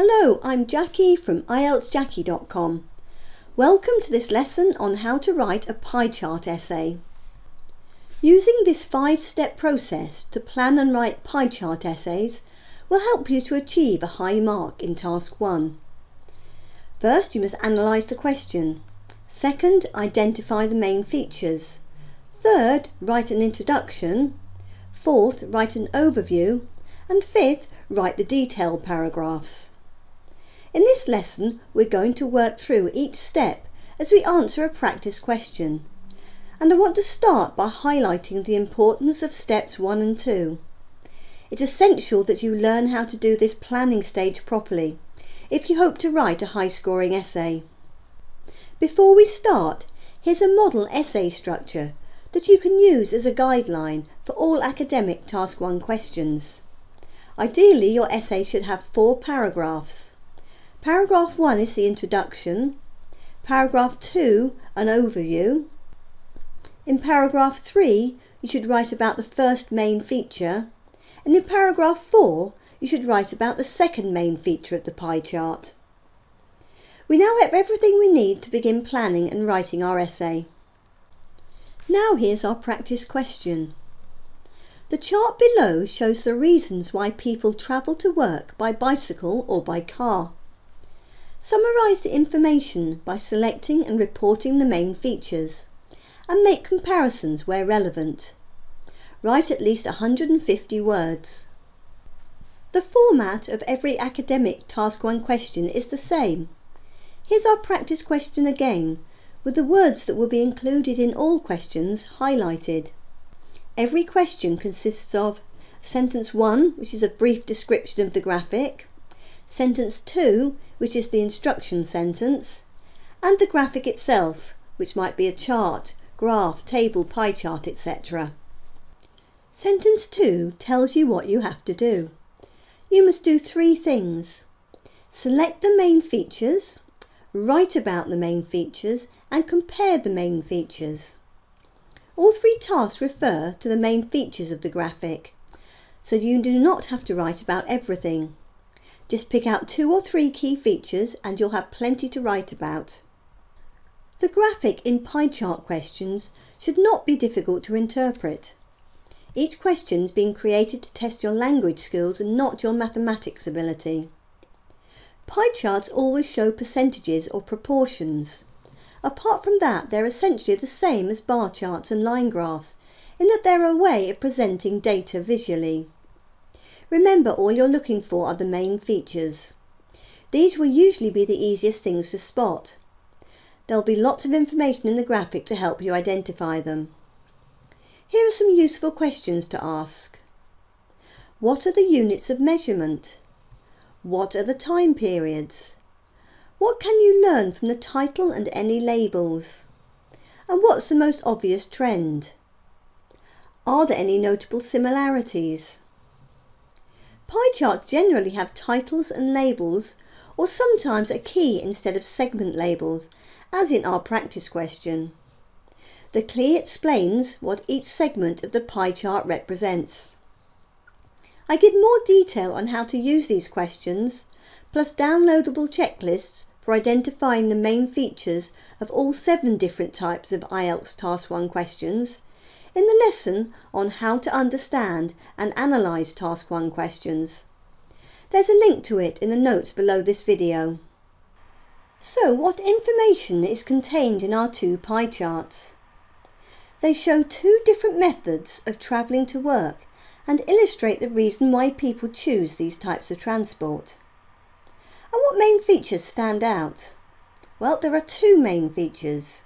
Hello, I'm Jacky from IELTSJacky.com. Welcome to this lesson on how to write a pie chart essay. Using this five-step process to plan and write pie chart essays will help you to achieve a high mark in Task 1. First, you must analyse the question. Second, identify the main features. Third, write an introduction. Fourth, write an overview. And fifth, write the detailed paragraphs. In this lesson, we're going to work through each step as we answer a practice question. And I want to start by highlighting the importance of steps 1 and 2. It's essential that you learn how to do this planning stage properly if you hope to write a high scoring essay. Before we start, here's a model essay structure that you can use as a guideline for all academic Task 1 questions. Ideally, your essay should have four paragraphs. Paragraph 1 is the introduction, paragraph 2 an overview. In paragraph 3 you should write about the first main feature and in paragraph 4 you should write about the second main feature of the pie chart. We now have everything we need to begin planning and writing our essay. Now here's our practice question. The chart below shows the reasons why people travel to work by bicycle or by car. Summarise the information by selecting and reporting the main features and make comparisons where relevant. Write at least 150 words. The format of every academic Task 1 question is the same. Here's our practice question again, with the words that will be included in all questions highlighted. Every question consists of sentence 1, which is a brief description of the graphic, sentence 2, which is the instruction sentence, and the graphic itself, which might be a chart, graph, table, pie chart, etc. Sentence 2 tells you what you have to do. You must do three things. Select the main features, write about the main features and compare the main features. All three tasks refer to the main features of the graphic, so you do not have to write about everything. Just pick out two or three key features and you'll have plenty to write about. The graphic in pie chart questions should not be difficult to interpret. Each question is being created to test your language skills and not your mathematics ability. Pie charts always show percentages or proportions. Apart from that, they're essentially the same as bar charts and line graphs, in that they're a way of presenting data visually. Remember, all you're looking for are the main features. These will usually be the easiest things to spot. There'll be lots of information in the graphic to help you identify them. Here are some useful questions to ask. What are the units of measurement? What are the time periods? What can you learn from the title and any labels? And what's the most obvious trend? Are there any notable similarities? Pie charts generally have titles and labels or sometimes a key instead of segment labels, as in our practice question. The key explains what each segment of the pie chart represents. I give more detail on how to use these questions, plus downloadable checklists for identifying the main features of all seven different types of IELTS Task 1 questions in the lesson on how to understand and analyse Task 1 questions. There's a link to it in the notes below this video. So what information is contained in our two pie charts? They show two different methods of travelling to work and illustrate the reason why people choose these types of transport. And what main features stand out? Well, there are two main features.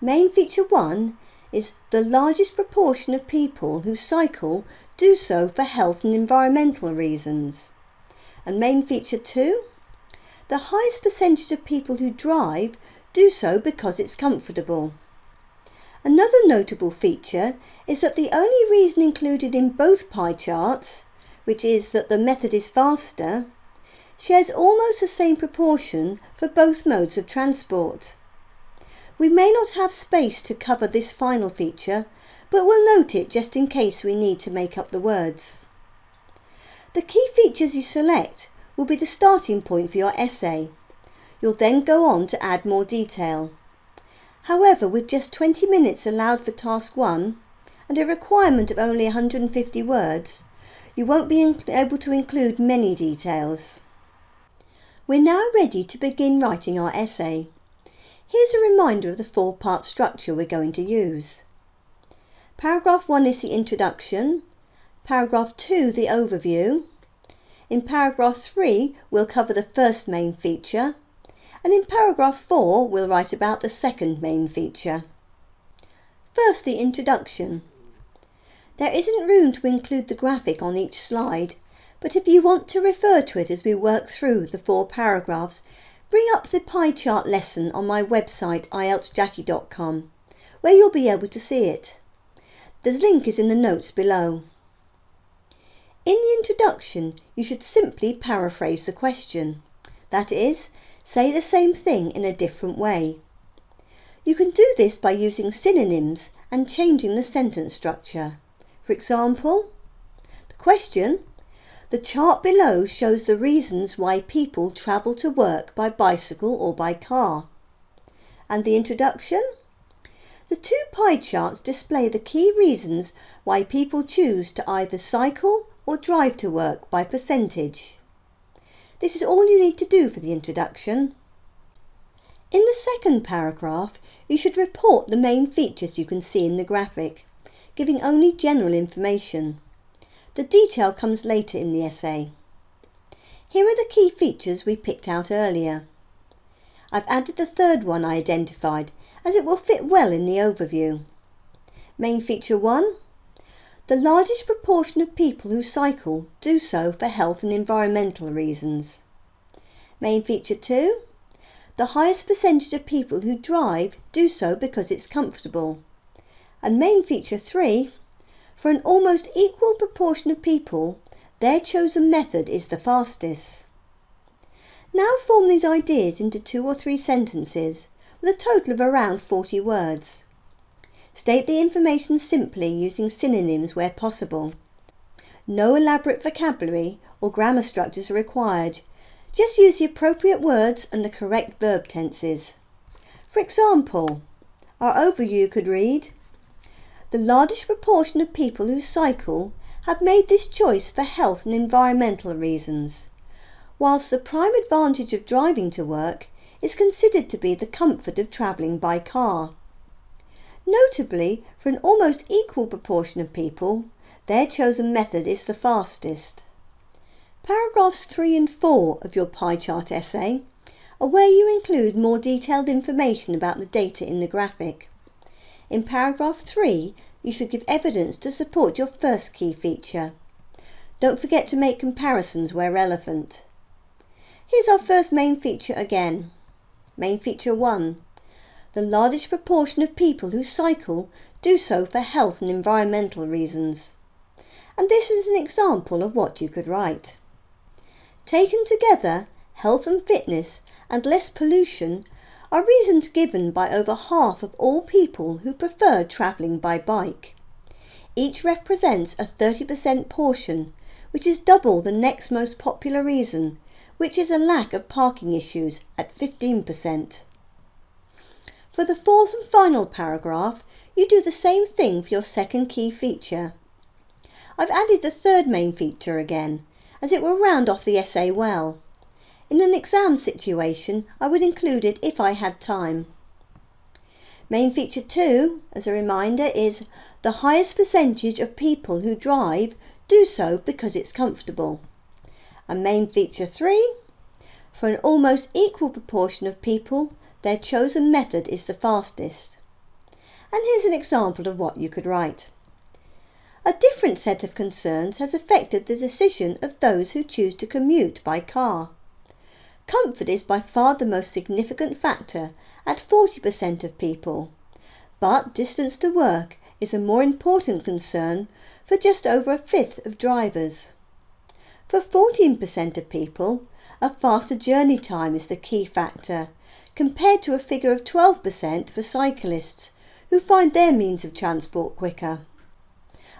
Main feature 1 is the largest proportion of people who cycle do so for health and environmental reasons. And main feature 2? The highest percentage of people who drive do so because it's comfortable. Another notable feature is that the only reason included in both pie charts, which is that the method is faster, shares almost the same proportion for both modes of transport. We may not have space to cover this final feature, but we'll note it just in case we need to make up the words. The key features you select will be the starting point for your essay. You'll then go on to add more detail. However, with just 20 minutes allowed for task 1 and a requirement of only 150 words, you won't be able to include many details. We're now ready to begin writing our essay. Here's a reminder of the four-part structure we're going to use. Paragraph 1 is the introduction, paragraph 2 the overview, in paragraph 3 we'll cover the first main feature, and in paragraph 4 we'll write about the second main feature. First the introduction. There isn't room to include the graphic on each slide, but if you want to refer to it as we work through the four paragraphs, bring up the pie chart lesson on my website ieltsjacky.com, where you'll be able to see it. The link is in the notes below. In the introduction, you should simply paraphrase the question. That is, say the same thing in a different way. You can do this by using synonyms and changing the sentence structure. For example, the question, the chart below shows the reasons why people travel to work by bicycle or by car. And the introduction? The two pie charts display the key reasons why people choose to either cycle or drive to work by percentage. This is all you need to do for the introduction. In the second paragraph, you should report the main features you can see in the graphic giving only general information. The detail comes later in the essay. Here are the key features we picked out earlier. I've added the third one I identified as it will fit well in the overview. Main feature 1. The largest proportion of people who cycle do so for health and environmental reasons. Main feature 2. The highest percentage of people who drive do so because it's comfortable. And main feature 3, for an almost equal proportion of people, their chosen method is the fastest. Now form these ideas into two or three sentences with a total of around 40 words. State the information simply using synonyms where possible. No elaborate vocabulary or grammar structures are required. Just use the appropriate words and the correct verb tenses. For example, our overview could read, the largest proportion of people who cycle have made this choice for health and environmental reasons, whilst the prime advantage of driving to work is considered to be the comfort of travelling by car. Notably, for an almost equal proportion of people, their chosen method is the fastest. Paragraphs 3 and 4 of your pie chart essay are where you include more detailed information about the data in the graphic. In paragraph 3, you should give evidence to support your first key feature. Don't forget to make comparisons where relevant. Here's our first main feature again. Main feature 1. The largest proportion of people who cycle do so for health and environmental reasons. And this is an example of what you could write. Taken together, health and fitness and less pollution are reasons given by over half of all people who prefer travelling by bike. Each represents a 30% portion, which is double the next most popular reason, which is a lack of parking issues at 15%. For the fourth and final paragraph, you do the same thing for your second key feature. I've added the third main feature again, as it will round off the essay well. In an exam situation, I would include it if I had time. Main feature 2, as a reminder, is the highest percentage of people who drive do so because it's comfortable. And main feature 3, for an almost equal proportion of people, their chosen method is the fastest. And here's an example of what you could write. A different set of concerns has affected the decision of those who choose to commute by car. Comfort is by far the most significant factor at 40% of people, but distance to work is a more important concern for just over a fifth of drivers. For 14% of people, a faster journey time is the key factor, compared to a figure of 12% for cyclists, who find their means of transport quicker.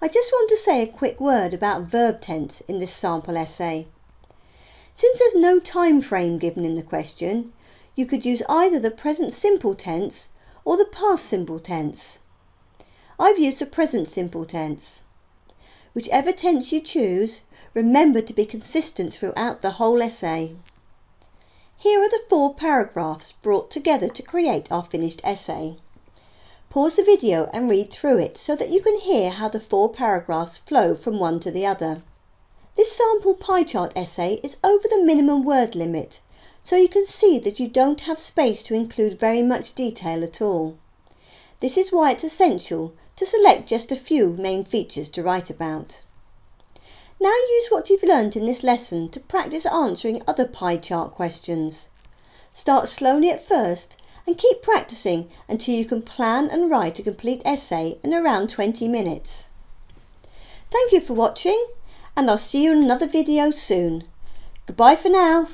I just want to say a quick word about verb tense in this sample essay. Since there's no time frame given in the question, you could use either the present simple tense or the past simple tense. I've used the present simple tense. Whichever tense you choose, remember to be consistent throughout the whole essay. Here are the four paragraphs brought together to create our finished essay. Pause the video and read through it so that you can hear how the four paragraphs flow from one to the other. This sample pie chart essay is over the minimum word limit, so you can see that you don't have space to include very much detail at all. This is why it's essential to select just a few main features to write about. Now use what you've learned in this lesson to practice answering other pie chart questions. Start slowly at first and keep practicing until you can plan and write a complete essay in around 20 minutes. Thank you for watching and I'll see you in another video soon. Goodbye for now.